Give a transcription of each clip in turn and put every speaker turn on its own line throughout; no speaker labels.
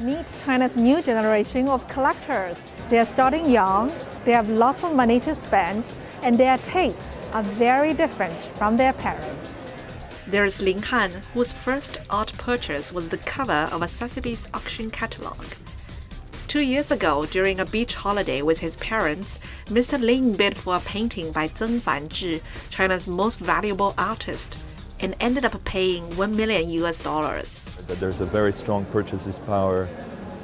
Meet China's new generation of collectors. They are starting young, they have lots of money to spend, and their tastes are very different from their parents.
There's Lin Han, whose first art purchase was the cover of a Sotheby's auction catalog. Two years ago, during a beach holiday with his parents, Mr. Lin bid for a painting by Zeng Fanzhi, China's most valuable artist, and ended up paying 1 million US dollars.
There's a very strong purchasing power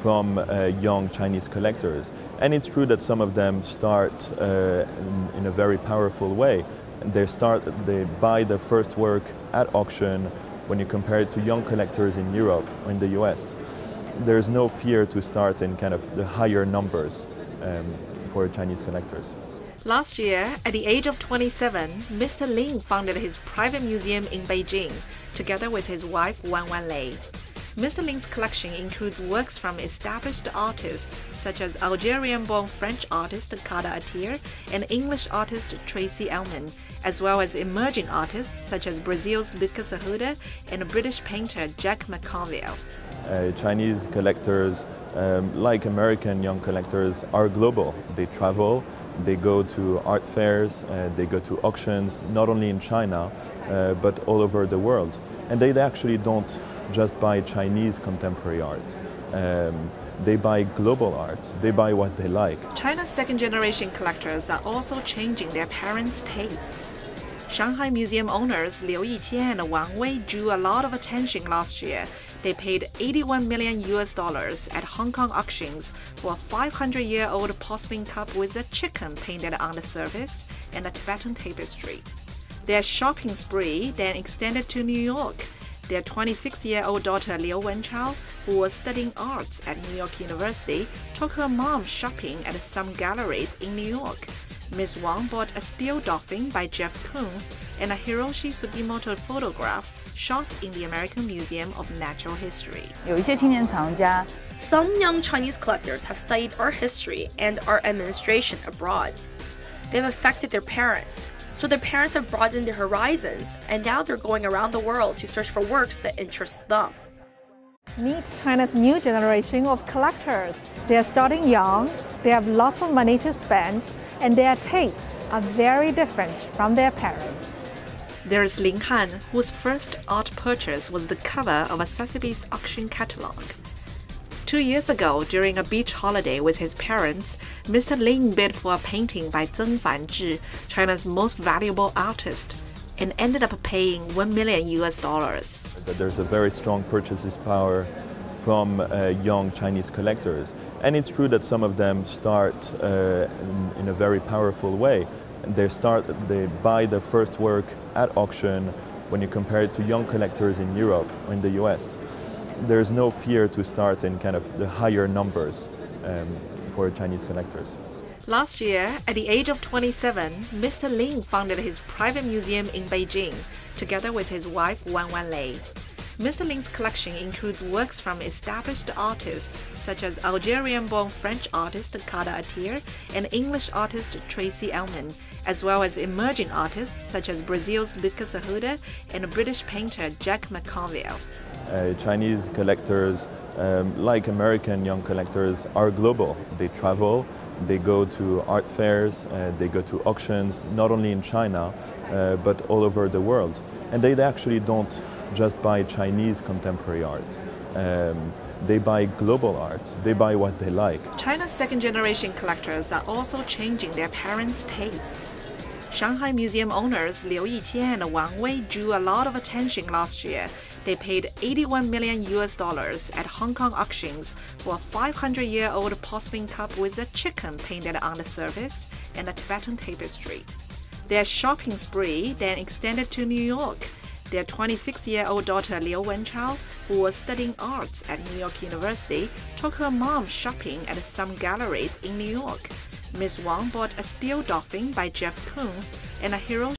from uh, young Chinese collectors. And it's true that some of them start uh, in, in, a very powerful way. They start, they buy their first work at auction when you compare it to young collectors in Europe or in the US. There's no fear to start in kind of the higher numbers um, for Chinese collectors.
Last year, at the age of 27, Mr. Lin founded his private museum in Beijing, together with his wife Wan Wan Lei. Mr. Lin's collection includes works from established artists such as Algerian-born French artist Kader Attia and English artist Tracey Emin, as well as emerging artists such as Brazil's Lucas Arruda and British painter Jack McConville.
Uh, Chinese collectors, um, like American young collectors, are global. They travel, they go to art fairs, uh, they go to auctions, not only in China, uh, but all over the world. And they actually don't just buy Chinese contemporary art. Um, they buy global art. They buy what they like.
China's second generation collectors are also changing their parents' tastes. Shanghai museum owners Liu Yiqian and Wang Wei drew a lot of attention last year. They paid 81 million US dollars at Hong Kong auctions for a 500 year old porcelain cup with a chicken painted on the surface and a Tibetan tapestry. Their shopping spree then extended to New York their 26 year old daughter Liu Wenchao, who was studying arts at New York University, took her mom shopping at some galleries in New York. Ms. Wang bought a steel dolphin by Jeff Koons and a Hiroshi Sugimoto photograph shot in the American Museum of Natural History.
Some young Chinese collectors have studied art history and art administration abroad. They've affected their parents, so their parents have broadened their horizons, and now they're going around the world to search for works that interest them.
Meet China's new generation of collectors. They are starting young, they have lots of money to spend, and their tastes are very different from their parents.
There's Lin Han, whose first art purchase was the cover of a Sotheby's auction catalog. Two years ago, during a beach holiday with his parents, Mr. Lin bid for a painting by Zeng Fanzhi, China's most valuable artist, and ended up paying 1 million US dollars.
There's a very strong purchasing power from uh, young Chinese collectors. And it's true that some of them start uh, in, in, a very powerful way. They start, they buy their first work at auction when you compare it to young collectors in Europe or in the US there's no fear to start in kind of the higher numbers um, for Chinese collectors.
Last year, at the age of 27, Mr. Lin founded his private museum in Beijing, together with his wife Wan Wan Lei. Mr. Lin's collection includes works from established artists such as Algerian-born French artist Kader Attia and English artist Tracey Emin, as well as emerging artists such as Brazil's Lucas Arruda and British painter Jack McConville.
Uh, Chinese collectors, um, like American young collectors, are global. They travel, they go to art fairs, uh, they go to auctions, not only in China, uh, but all over the world. And they actually don't just buy Chinese contemporary art. Um, they buy global art. They buy what they like.
China's second generation collectors are also changing their parents' tastes. Shanghai museum owners Liu Yiqian and Wang Wei drew a lot of attention last year. They paid 81 million US dollars at Hong Kong auctions for a 500 year old porcelain cup with a chicken painted on the surface and a Tibetan tapestry. Their shopping spree then extended to New York their 26 year old daughter Liu Wenchao, who was studying arts at New York University, took her mom shopping at some galleries in New York. Ms. Wang bought a steel dolphin by Jeff Koons and a hero